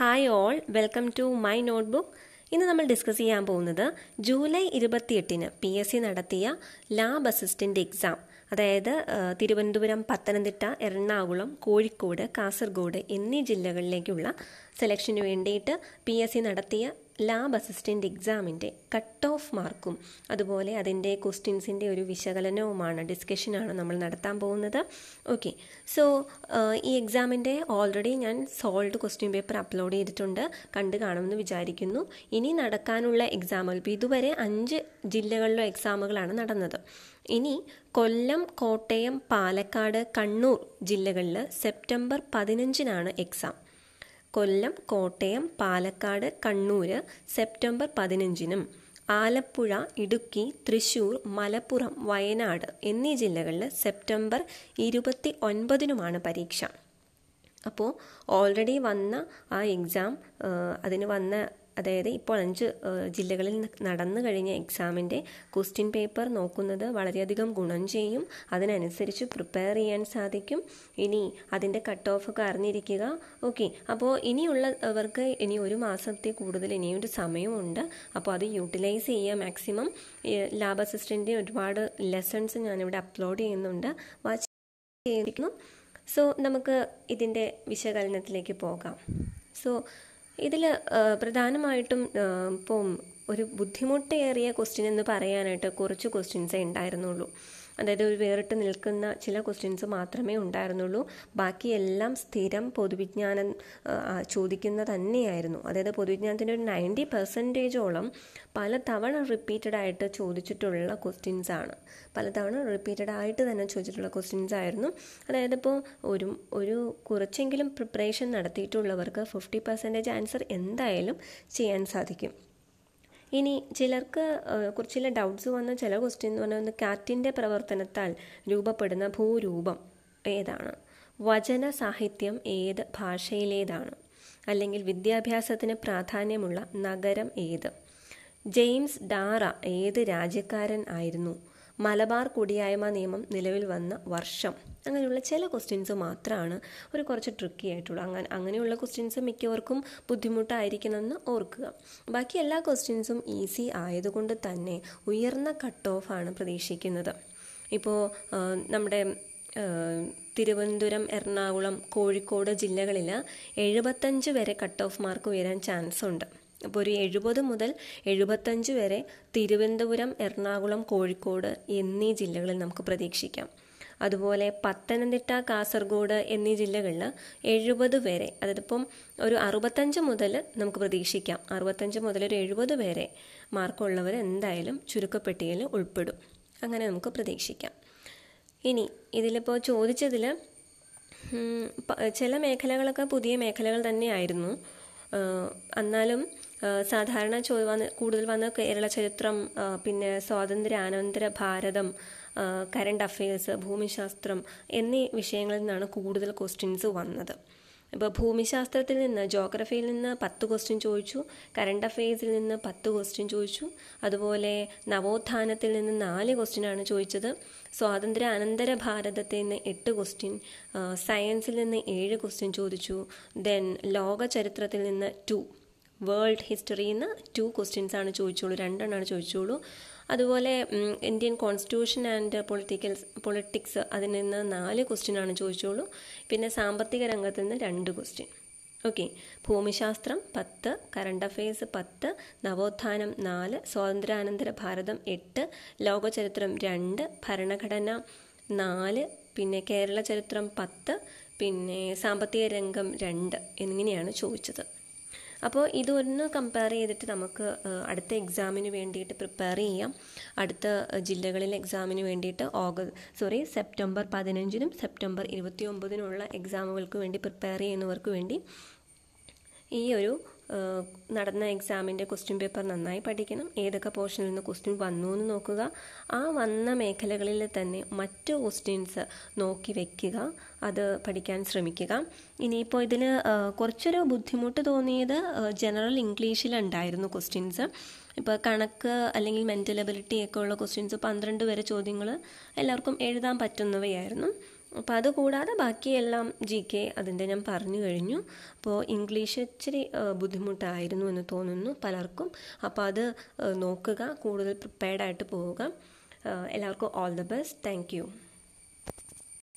Hi all welcome to my notebook ഇന്ന് നമ്മൾ discuss ചെയ്യാൻ പോകുന്നത് ജൂലൈ ഇരുപത്തിയെട്ടിന് പി എസ് സി നടത്തിയ ലാബ് അസിസ്റ്റന്റ് എക്സാം അതായത് തിരുവനന്തപുരം പത്തനംതിട്ട എറണാകുളം കോഴിക്കോട് കാസർഗോഡ് എന്നീ ജില്ലകളിലേക്കുള്ള സെലക്ഷന് വേണ്ടിയിട്ട് പി എസ് സി നടത്തിയ ലാബ് അസിസ്റ്റന്റ് എക്സാമിന്റെ കട്ട് ഓഫ് മാർക്കും അതുപോലെ അതിന്റെ ക്വസ്റ്റ്യൻസിന്റെ ഒരു വിശകലനവുമാണ് ഡിസ്കഷനാണ് നമ്മൾ നടത്താൻ പോകുന്നത്. ഓക്കെ സോ ഈ എക്സാമിന്റെ ഓൾറെഡി ഞാൻ സോൾവ് ക്വസ്റ്റ്യൻ പേപ്പർ അപ്ലോഡ് ചെയ്തിട്ടുണ്ട്. കണ്ടു കാണുമെന്ന് വിചാരിക്കുന്നു. ഇനി നടക്കാനുള്ള എക്സാമുകൾ ഇപ്പോൾ ഇതുവരെ അഞ്ച് ജില്ലകളിലെ എക്സാമുകളാണ് നടന്നത്. ഇനി കൊല്ലം കോട്ടയം പാലക്കാട് കണ്ണൂർ ജില്ലകളിൽ സെപ്റ്റംബർ പതിനഞ്ചിനാണ് എക്സാം കൊല്ലം കോട്ടയം പാലക്കാട് കണ്ണൂർ സെപ്റ്റംബർ പതിനഞ്ചിനും ആലപ്പുഴ ഇടുക്കി തൃശൂർ മലപ്പുറം വയനാട് എന്നീ ജില്ലകളിൽ സെപ്റ്റംബർ ഇരുപത്തി ഒൻപതിനുമാണ് പരീക്ഷ. അപ്പോൾ ഓൾറെഡി വന്ന ആ എക്സാം അതിന് വന്ന അതായത് ഇപ്പോൾ അഞ്ച് ജില്ലകളിൽ നടന്നു കഴിഞ്ഞ എക്സാമിന്റെ ക്വസ്റ്റ്യൻ പേപ്പർ നോക്കുന്നത് വളരെയധികം ഗുണം ചെയ്യും. അതിനനുസരിച്ച് പ്രിപ്പയർ ചെയ്യാൻ സാധിക്കും. ഇനി അതിന്റെ കട്ട് ഓഫ് ഒക്കെ അറിഞ്ഞിരിക്കുക. ഓക്കെ. അപ്പോൾ ഇനിയുള്ളവർക്ക് ഇനി ഒരു മാസത്തെ കൂടുതൽ ഇനിയൊരു സമയമുണ്ട്. അപ്പോൾ അത് യൂട്ടിലൈസ് ചെയ്യുക മാക്സിമം. ലാബ് അസിസ്റ്റന്റിന്റെ ഒരുപാട് ലെസൺസ് ഞാനിവിടെ അപ്ലോഡ് ചെയ്യുന്നുണ്ട്. വാച്ച് ചെയ്തിരിക്കുന്നു. സോ നമുക്ക് ഇതിന്റെ വിശകലനത്തിലേക്ക് പോകാം. സോ ഇതിൽ പ്രധാനമായിട്ടും ഇപ്പം ഒരു ബുദ്ധിമുട്ടേറിയ ക്വസ്റ്റ്യൻ എന്ന് പറയാനായിട്ട് കുറച്ച് ക്വസ്റ്റ്യൻസേ ഉണ്ടായിരുന്നുള്ളൂ. അതായത് ഒരു വേറിട്ട് നിൽക്കുന്ന ചില ക്വസ്റ്റ്യൻസ് മാത്രമേ ഉണ്ടായിരുന്നുള്ളൂ. ബാക്കിയെല്ലാം സ്ഥിരം പൊതുവിജ്ഞാനം ചോദിക്കുന്ന തന്നെയായിരുന്നു. അതായത് പൊതുവിജ്ഞാനത്തിന്റെ ഒരു നയന്റി പെർസെന്റേജോളം പല തവണ റിപ്പീറ്റഡ് ആയിട്ട് ചോദിച്ചിട്ടുള്ള ക്വസ്റ്റ്യൻസ് ആണ്. പലതവണ റിപ്പീറ്റഡ് ആയിട്ട് തന്നെ ചോദിച്ചിട്ടുള്ള ക്വസ്റ്റ്യൻസ് ആയിരുന്നു. അതായത് ഇപ്പോൾ ഒരു ഒരു കുറച്ചെങ്കിലും പ്രിപ്പറേഷൻ നടത്തിയിട്ടുള്ളവർക്ക് ഫിഫ്റ്റി പെർസെന്റേജ് ആൻസർ എന്തായാലും ചെയ്യാൻ സാധിക്കും. ഇനി ചിലർക്ക് ഏഹ്, കുറച്ച് ചില ഡൗട്ട്സ് വന്ന ചില ക്വസ്റ്റ്യൻ എന്ന് പറഞ്ഞാൽ കാറ്റിന്റെ പ്രവർത്തനത്താൽ രൂപപ്പെടുന്ന ഭൂരൂപം ഏതാണ്? വചന സാഹിത്യം ഏത് ഭാഷയിലേതാണ്? അല്ലെങ്കിൽ വിദ്യാഭ്യാസത്തിന് പ്രാധാന്യമുള്ള നഗരം ഏത്? ജെയിംസ് ഡാറ ഏത് രാജ്യക്കാരൻ ആയിരുന്നു? മലബാർ കുടിയായ്മ നിയമം നിലവിൽ വന്ന വർഷം. അങ്ങനെയുള്ള ചില ക്വസ്റ്റ്യൻസ് മാത്രമാണ് ഒരു കുറച്ച് ട്രിക്കി ആയിട്ടുള്ളൂ അങ്ങനെ അങ്ങനെയുള്ള ക്വസ്റ്റ്യൻസ് മിക്കവർക്കും ബുദ്ധിമുട്ടായിരിക്കണമെന്ന് ഓർക്കുക. ബാക്കി എല്ലാ ക്വസ്റ്റ്യൻസും ഈസി ആയതുകൊണ്ട് തന്നെ ഉയർന്ന കട്ട് ഓഫ് ആണ് പ്രതീക്ഷിക്കുന്നത്. ഇപ്പോൾ നമ്മുടെ തിരുവനന്തപുരം എറണാകുളം കോഴിക്കോട് ജില്ലകളിൽ എഴുപത്തഞ്ച് വരെ കട്ട് ഓഫ് മാർക്ക് ഉയരാൻ ചാൻസ് ഉണ്ട്. അപ്പോൾ ഒരു എഴുപത് മുതൽ എഴുപത്തഞ്ച് വരെ തിരുവനന്തപുരം എറണാകുളം കോഴിക്കോട് എന്നീ ജില്ലകളിൽ നമുക്ക് പ്രതീക്ഷിക്കാം. അതുപോലെ പത്തനംതിട്ട കാസർഗോഡ് എന്നീ ജില്ലകളിൽ എഴുപത് വരെ അതായത് ഒരു അറുപത്തഞ്ച് മുതൽ നമുക്ക് പ്രതീക്ഷിക്കാം. അറുപത്തഞ്ച് മുതൽ ഒരു എഴുപത് വരെ മാർക്കുള്ളവർ എന്തായാലും ചുരുക്കപ്പെട്ടിയിൽ ഉൾപ്പെടും. അങ്ങനെ നമുക്ക് പ്രതീക്ഷിക്കാം. ഇനി ഇതിലിപ്പോൾ ചോദിച്ചതിൽ ചില മേഖലകളൊക്കെ പുതിയ മേഖലകൾ തന്നെയായിരുന്നു. എന്നാലും സാധാരണ ചോ വന്ന് കൂടുതൽ വന്ന കേരള ചരിത്രം പിന്നെ സ്വാതന്ത്ര്യാനന്തര ഭാരതം കറണ്ട് അഫയേഴ്സ് ഭൂമിശാസ്ത്രം എന്നീ വിഷയങ്ങളിൽ നിന്നാണ് കൂടുതൽ ക്വസ്റ്റ്യൻസ് വന്നത്. ഇപ്പോൾ ഭൂമിശാസ്ത്രത്തിൽ നിന്ന് ജോഗ്രഫിയിൽ നിന്ന് പത്ത് ക്വസ്റ്റ്യൻ ചോദിച്ചു കറണ്ട് അഫയേഴ്സിൽ നിന്ന് പത്ത് ക്വസ്റ്റ്യൻ ചോദിച്ചു അതുപോലെ നവോത്ഥാനത്തിൽ നിന്ന് നാല് ക്വസ്റ്റ്യനാണ് ചോദിച്ചത്. സ്വാതന്ത്ര്യ അനന്തര ഭാരതത്തിൽ നിന്ന് എട്ട് ക്വസ്റ്റ്യൻ സയൻസിൽ നിന്ന് ഏഴ് ക്വസ്റ്റ്യൻ ചോദിച്ചു ദെൻ ലോക ചരിത്രത്തിൽ നിന്ന് ടു വേൾഡ് ഹിസ്റ്ററിയിൽ നിന്ന് ടു ക്വസ്റ്റ്യൻസ് ആണ് ചോദിച്ചോളൂ രണ്ടെണ്ണമാണ് ചോദിച്ചോളൂ. അതുപോലെ Indian constitution and political politics അതിൽ നിന്ന് നാല് ക്വസ്റ്റ്യൻ ആണ് ചോദിച്ചോളൂ. പിന്നെ സാമ്പത്തിക രംഗത്ത് നിന്ന് രണ്ട് ക്വസ്റ്റ്യൻ ഓക്കെ ഭൂമിശാസ്ത്രം പത്ത് കറണ്ട് അഫയേഴ്സ് പത്ത് നവോത്ഥാനം നാല് സ്വാതന്ത്ര്യാനന്തര ഭാരതം എട്ട് ലോകചരിത്രം രണ്ട് ഭരണഘടന നാല് പിന്നെ കേരള ചരിത്രം പത്ത് പിന്നെ സാമ്പത്തിക രംഗം രണ്ട് എന്നിങ്ങനെയാണ് ചോദിച്ചത്. അപ്പോൾ ഇതൊന്ന് കമ്പയർ ചെയ്തിട്ട് നമുക്ക് അടുത്ത എക്സാമിന് വേണ്ടിയിട്ട് പ്രിപ്പയർ ചെയ്യാം. അടുത്ത ജില്ലകളിലെ എക്സാമിന് വേണ്ടിയിട്ട് ഓഗസ്റ്റ് സോറി സെപ്റ്റംബർ പതിനഞ്ചിനും സെപ്റ്റംബർ ഇരുപത്തി ഒമ്പതിനുള്ള എക്സാമുകൾക്ക് വേണ്ടി പ്രിപ്പയർ ചെയ്യുന്നവർക്ക് വേണ്ടി ഈ ഒരു നടന്ന എക്സാമിന്റെ ക്വസ്റ്റ്യൻ പേപ്പർ നന്നായി പഠിക്കണം. ഏതൊക്കെ പോർഷനിൽ നിന്ന് ക്വസ്റ്റ്യൻ വന്നു എന്ന് നോക്കുക. ആ വന്ന മേഖലകളിൽ തന്നെ മറ്റ് ക്വസ്റ്റ്യൻസ് നോക്കി വെക്കുക. അത് പഠിക്കാൻ ശ്രമിക്കുക. ഇനിയിപ്പോൾ ഇതിൽ കുറച്ചൊരു ബുദ്ധിമുട്ട് തോന്നിയത് ജനറൽ ഇംഗ്ലീഷിലുണ്ടായിരുന്നു ക്വസ്റ്റ്യൻസ്. ഇപ്പോൾ കണക്ക് അല്ലെങ്കിൽ മെന്റൽ എബിലിറ്റി ഒക്കെ ഉള്ള ക്വസ്റ്റ്യൻസ് പന്ത്രണ്ട് വരെ ചോദ്യങ്ങൾ എല്ലാവർക്കും എഴുതാൻ പറ്റുന്നവയായിരുന്നു. അപ്പോൾ അതുകൂടാതെ ബാക്കിയെല്ലാം ജി കെ അതിന്റെ ഞാൻ പറഞ്ഞു കഴിഞ്ഞു. അപ്പോൾ ഇംഗ്ലീഷ് ഇച്ചിരി ബുദ്ധിമുട്ടായിരുന്നു എന്ന് തോന്നുന്നു പലർക്കും. അപ്പോൾ അത് നോക്കുക കൂടുതൽ പ്രിപ്പയർഡായിട്ട് പോവുക. എല്ലാവർക്കും ഓൾ ദ ബെസ്റ്റ് താങ്ക്